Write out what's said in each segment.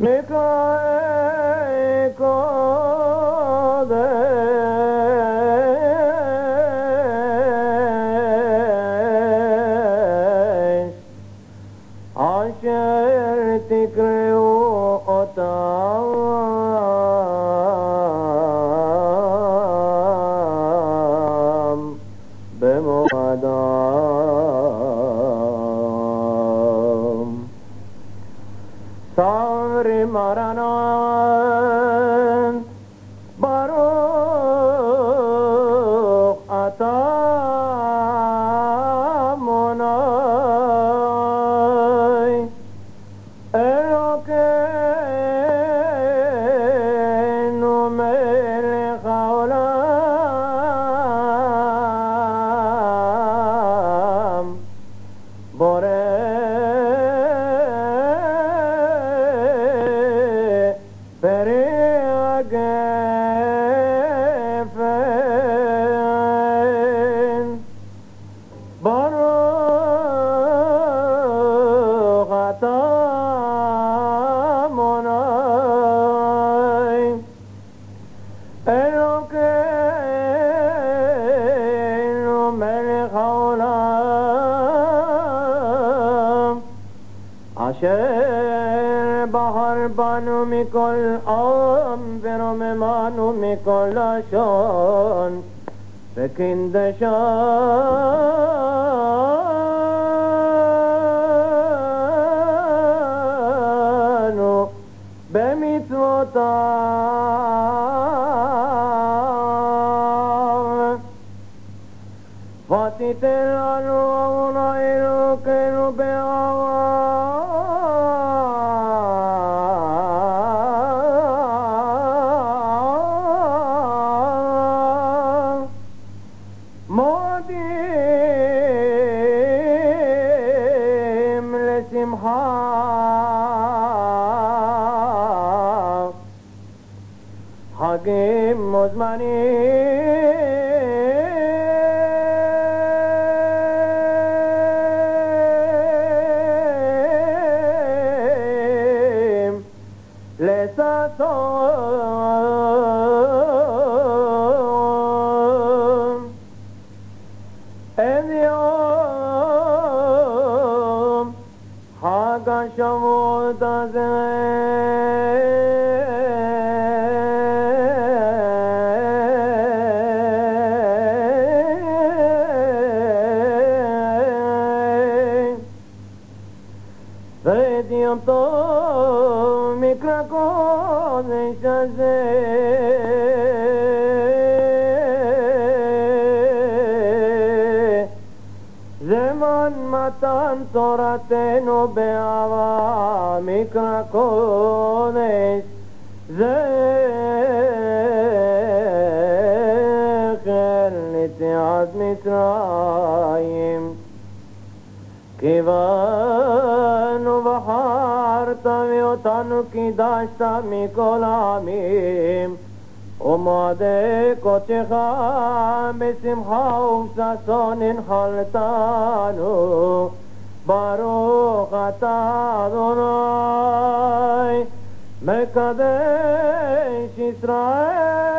نکاح کو دے عاشر تکر وقتام بمعدام Paraná. عشر بحر بانو میکل آم برم مانو میکل شان فکند شانو بمیتوتا فاتت الأنوار يركن بأوار حكيم مزمنين لساتون اليوم حق شموت το μικρακό δεν Zeman matan torateno beava mikra kodesh zecher nitiat mitraim گیوان نو بحار تا و تن کی داستان می کولا می او ماده کو خام بسیم سمخوا سنن حال تنو بارو قطاد نای مکادے شسرا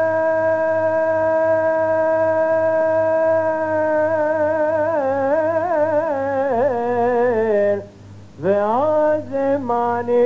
माने